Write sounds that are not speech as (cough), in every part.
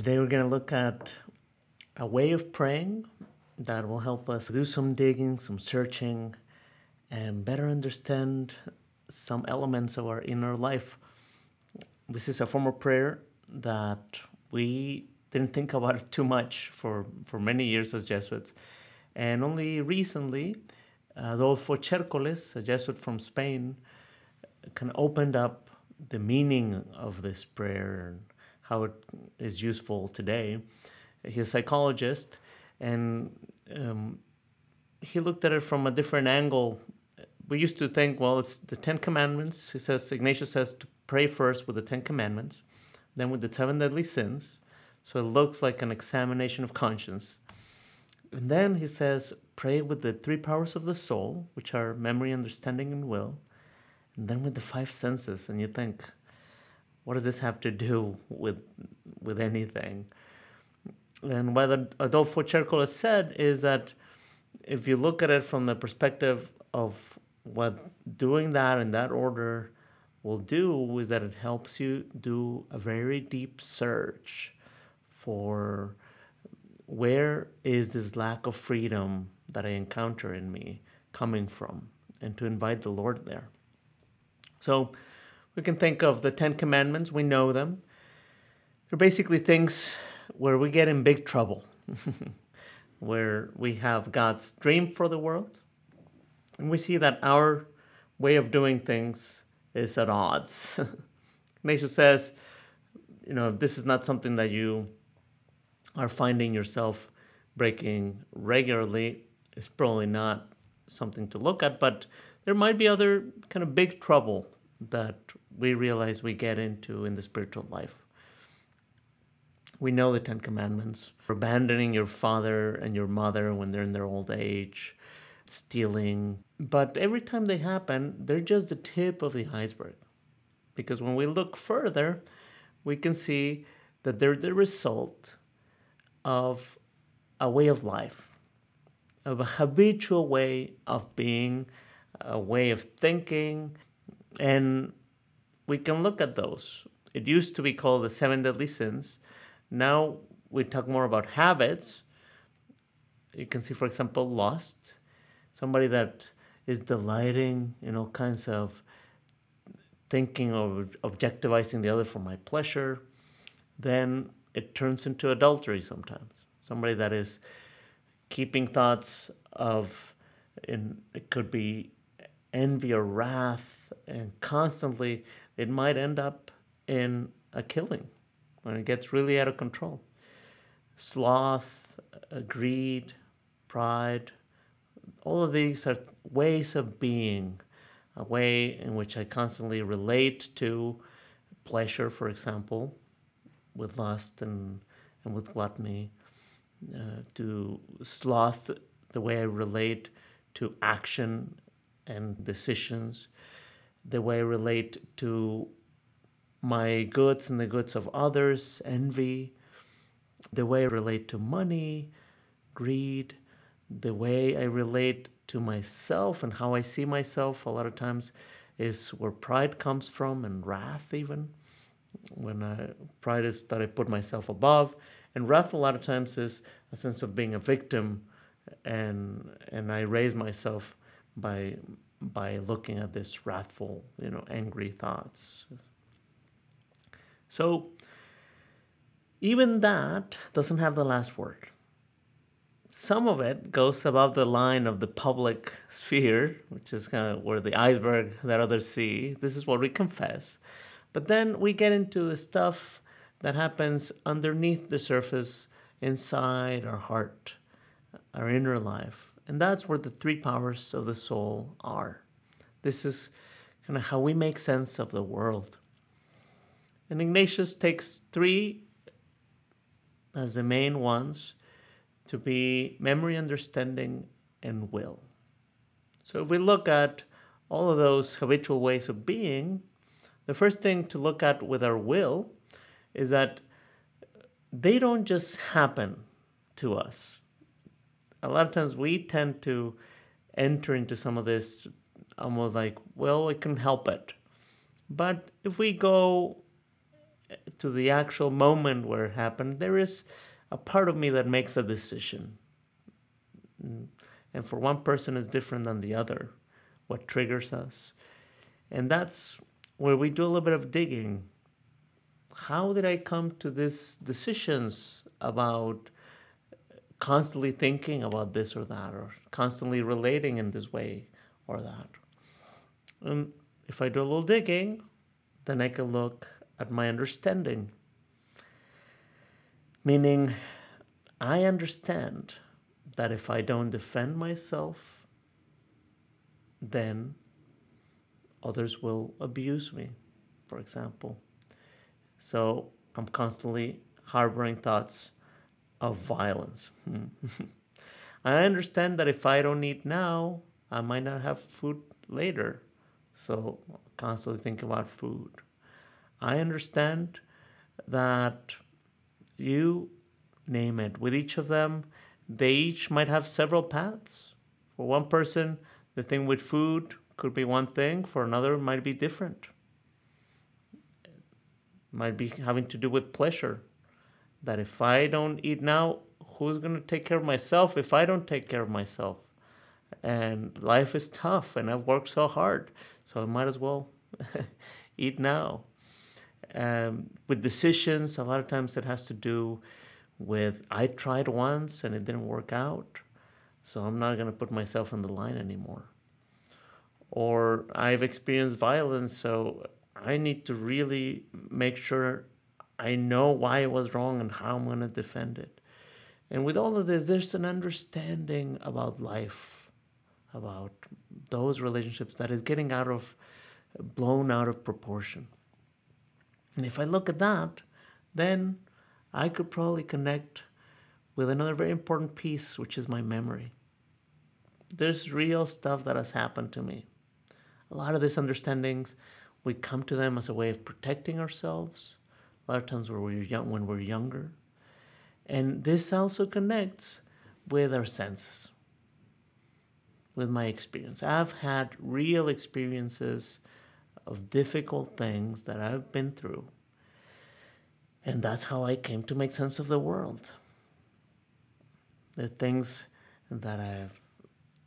Today we're going to look at a way of praying that will help us do some digging, some searching, and better understand some elements of our inner life. This is a form of prayer that we didn't think about (laughs) too much for, for many years as Jesuits. And only recently, uh, Adolfo Chercoles, a Jesuit from Spain, kind of opened up the meaning of this prayer how it is useful today. He's a psychologist, and um, he looked at it from a different angle. We used to think, well, it's the Ten Commandments. He says, Ignatius says to pray first with the Ten Commandments, then with the seven deadly sins. So it looks like an examination of conscience. And then he says, pray with the three powers of the soul, which are memory, understanding, and will. And then with the five senses. And you think, what does this have to do with with anything? And what Adolfo Chercoles said is that if you look at it from the perspective of what doing that in that order will do is that it helps you do a very deep search for where is this lack of freedom that I encounter in me coming from and to invite the Lord there. So we can think of the Ten Commandments, we know them. They're basically things where we get in big trouble, (laughs) where we have God's dream for the world, and we see that our way of doing things is at odds. (laughs) Ignatius says, you know, this is not something that you are finding yourself breaking regularly, it's probably not something to look at, but there might be other kind of big trouble that we realize we get into in the spiritual life. We know the Ten Commandments abandoning your father and your mother when they're in their old age, stealing. But every time they happen, they're just the tip of the iceberg. Because when we look further, we can see that they're the result of a way of life, of a habitual way of being, a way of thinking, and we can look at those. It used to be called the seven deadly sins. Now we talk more about habits. You can see, for example, lust. Somebody that is delighting in all kinds of thinking or objectivizing the other for my pleasure. Then it turns into adultery sometimes. Somebody that is keeping thoughts of, in, it could be envy or wrath, and constantly, it might end up in a killing when it gets really out of control. Sloth, uh, greed, pride, all of these are ways of being, a way in which I constantly relate to pleasure, for example, with lust and, and with gluttony, uh, to sloth, the way I relate to action and decisions, the way I relate to my goods and the goods of others, envy, the way I relate to money, greed, the way I relate to myself and how I see myself a lot of times is where pride comes from and wrath even. When I, pride is that I put myself above, and wrath a lot of times is a sense of being a victim, and and I raise myself by by looking at this wrathful, you know, angry thoughts. So even that doesn't have the last word. Some of it goes above the line of the public sphere, which is kind of where the iceberg that others see. This is what we confess. But then we get into the stuff that happens underneath the surface inside our heart, our inner life. And that's where the three powers of the soul are. This is kind of how we make sense of the world. And Ignatius takes three as the main ones to be memory, understanding, and will. So if we look at all of those habitual ways of being, the first thing to look at with our will is that they don't just happen to us. A lot of times we tend to enter into some of this almost like, well, we can help it. But if we go eh, to the actual moment where it happened, there is a part of me that makes a decision. Mm, and for one person is different than the other, what triggers us. And that's where we do a little bit of digging. How did I come to these decisions about constantly thinking about this or that, or constantly relating in this way or that? And if I do a little digging, then I can look at my understanding. Meaning, I understand that if I don't defend myself, then others will abuse me, for example. So I'm constantly harboring thoughts of violence. Hmm. (laughs) I understand that if I don't eat now, I might not have food later. So constantly think about food. I understand that you name it. With each of them, they each might have several paths. For one person, the thing with food could be one thing, for another, it might be different. Might be having to do with pleasure. That if I don't eat now, who's going to take care of myself if I don't take care of myself? And life is tough, and I've worked so hard, so I might as well (laughs) eat now. Um, with decisions, a lot of times it has to do with I tried once and it didn't work out, so I'm not going to put myself on the line anymore. Or I've experienced violence, so I need to really make sure I know why it was wrong and how I'm going to defend it. And with all of this, there's an understanding about life, about those relationships that is getting out of, blown out of proportion. And if I look at that, then I could probably connect with another very important piece, which is my memory. There's real stuff that has happened to me. A lot of these understandings, we come to them as a way of protecting ourselves. A lot of times when we're, young, when we're younger. And this also connects with our senses, with my experience. I've had real experiences of difficult things that I've been through and that's how I came to make sense of the world. The things that I've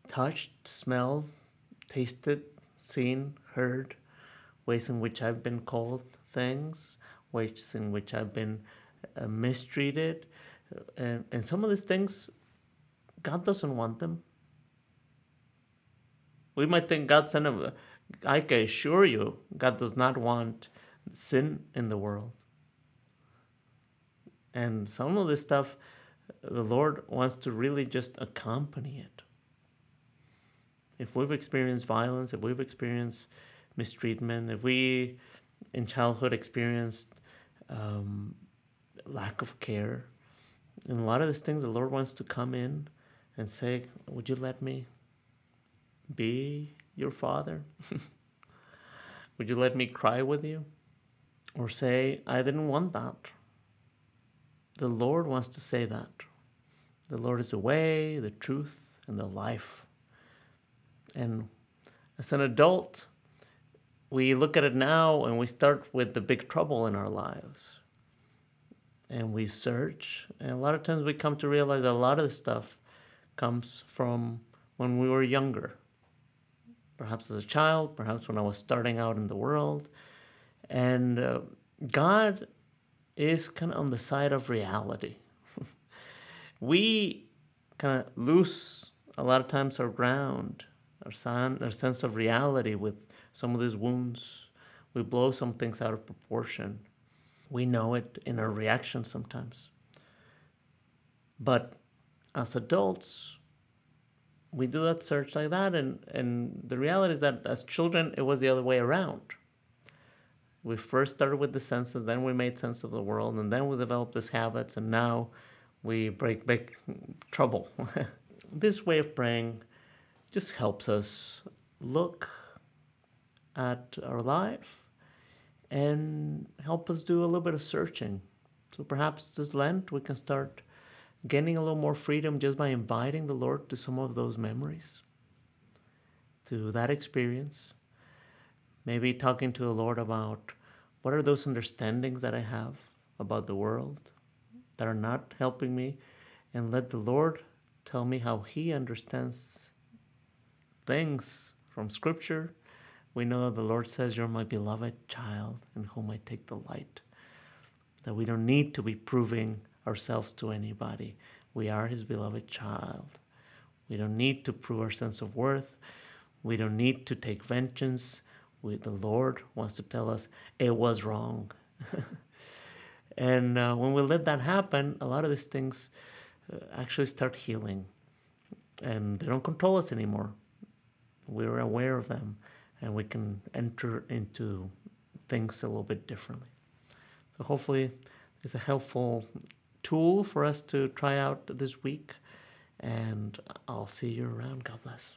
touched, smelled, tasted, seen, heard, ways in which I've been called things, ways in which I've been uh, mistreated. And, and some of these things, God doesn't want them. We might think God sent them. I can assure you, God does not want sin in the world. And some of this stuff, the Lord wants to really just accompany it. If we've experienced violence, if we've experienced mistreatment, if we in childhood experienced um, lack of care, and a lot of these things, the Lord wants to come in and say, Would you let me be your father? (laughs) Would you let me cry with you? Or say, I didn't want that. The Lord wants to say that. The Lord is the way, the truth, and the life. And as an adult, we look at it now and we start with the big trouble in our lives. And we search, and a lot of times we come to realize a lot of the stuff comes from when we were younger. Perhaps as a child, perhaps when I was starting out in the world. And uh, God is kind of on the side of reality. (laughs) we kind of lose a lot of times our ground, our, son, our sense of reality with some of these wounds. We blow some things out of proportion. We know it in our reactions sometimes. But as adults, we do that search like that, and, and the reality is that as children, it was the other way around we first started with the senses, then we made sense of the world, and then we developed these habits, and now we break big trouble. (laughs) this way of praying just helps us look at our life and help us do a little bit of searching. So perhaps this Lent we can start gaining a little more freedom just by inviting the Lord to some of those memories, to that experience, maybe talking to the Lord about what are those understandings that I have about the world that are not helping me? And let the Lord tell me how He understands things from Scripture. We know that the Lord says, You're my beloved child in whom I take delight. That we don't need to be proving ourselves to anybody. We are His beloved child. We don't need to prove our sense of worth. We don't need to take vengeance. We, the Lord wants to tell us it was wrong. (laughs) and uh, when we let that happen, a lot of these things uh, actually start healing. And they don't control us anymore. We're aware of them and we can enter into things a little bit differently. So hopefully it's a helpful tool for us to try out this week. And I'll see you around. God bless.